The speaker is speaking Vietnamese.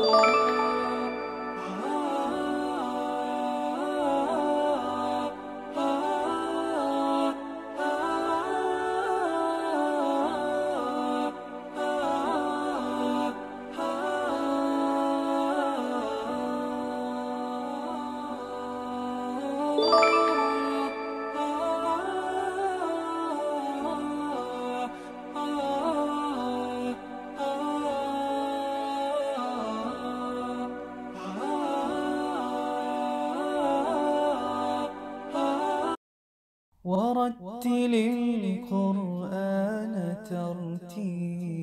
Oh ورتل القرآن ترتيلا